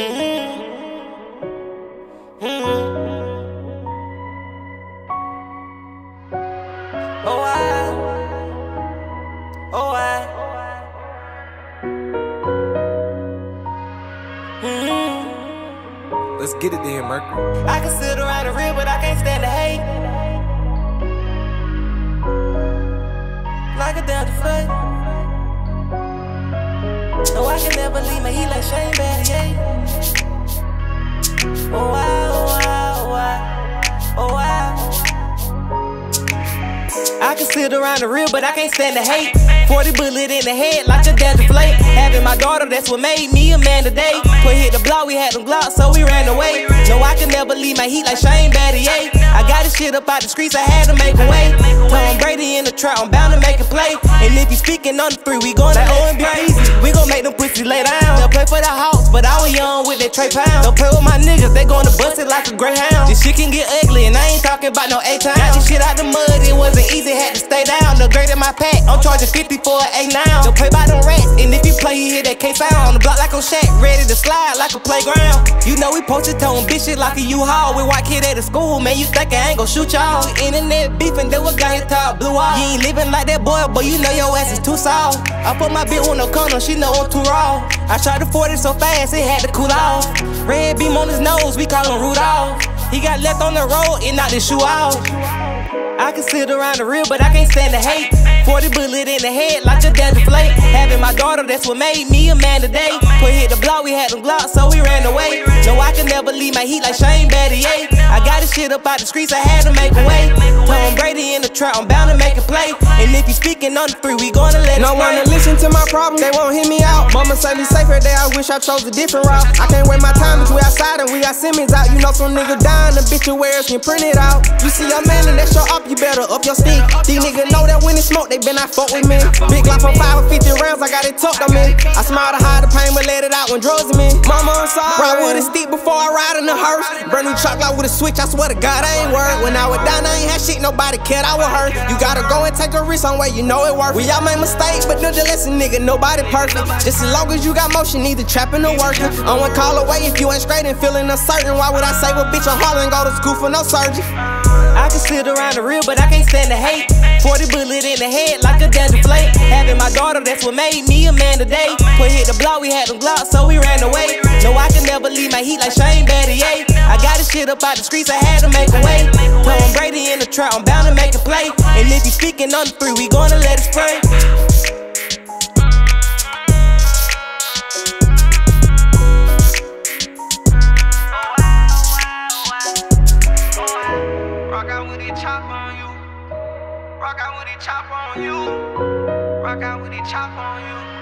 Oh, I. Oh, I. Let's get it then, Mercury. I can sit around the real, but I can't stand the hate. Like a down. No, oh, I can never leave my heat like can sit around the real, but I can't stand the hate. 40 bullet in the head, like your dad deflate. Having my daughter, that's what made me a man today. Put hit the block, we had them glocks, so we ran away. No, I can never leave my heat like Shane Battier. I got this shit up out the streets, I had to make a way. Tom Brady in the trap, I'm bound to make a play. And if you speaking on the three, we gonna go and. We gon' make them pussy lay down. They'll play for the house, but I was young with that Trey Pound. Don't play with my niggas, they gonna bust it like a greyhound. This shit can get ugly, and I ain't talking about no A-time. Got this shit wasn't easy, had to stay down. The grade in my pack, I'm charging 50 for an A now. Don't play by them rats, and if you play, you hear that K-sound. On the block like on Shaq, ready to slide like a playground. You know we posted tone, bitch shit like a U-Haul. With white kid at the school, man, you think I ain't gon' shoot y'all. Internet beefing, then what got his top blew off. You ain't living like that boy, but you know your ass is too soft. I put my bitch on no condom, she know I'm too raw. I shot the 40 so fast, it had to cool off. Red beam on his nose, we call him Rudolph. He got left on the road and knocked his shoe off. I can sit around the real, but I can't stand the hate. 40 bullet in the head, like your dad deflate. Having my daughter, that's what made me a man today. Put hit the block, we had them glocks, so we ran away. I can never leave my heat like Shane Battier. I got this shit up out the streets, I had to make a way. Tom Brady in the trap, I'm bound to make a play. And if you speaking on the three, we gonna let No it wanna listen to my problem, they won't hear me out. Mama say me safe every day, I wish I chose a different route. I can't wait my time if we outside and we got Simmons out. You know some nigga dying, the bitch you wears can print it out. You see your man and that's your up, you better up your stick. These niggas know that when it smoke, they been not fuck with me. Big life for 5 or 50 rounds, I got it tucked on me. I smile to hide the pain, but let it out when drugs in me. Mama, I'm sorry. With a stick before I ride in the hearse. Brand new chocolate with a switch, I swear to God, I ain't worried. When I was down, I ain't had shit, nobody cared, I was hurt. You gotta go and take a risk on where you know it worth. We all make mistakes, but nonetheless, a nigga, nobody perfect. Just as long as you got motion, either trapping or working. On one call away if you ain't straight and feeling uncertain. Why would I say, well, bitch, I'm hauling, go to school for no surgery? I can sit around the real, but I can't stand the hate. 40 bullet in the head, like a dead deflate. Having my daughter, that's what made me a man today. Put hit the block, we had them glocks, so we ran away. No, I can never leave my heat like Shane Battier. I got this shit up out the streets, I had to make a way. Tom Brady in the trap, I'm bound to make a play. And if you speaking on the three, we gonna let it spray. Rock out with it, chop on you. Rock out with it, chop on you. Rock out with it, chop on you.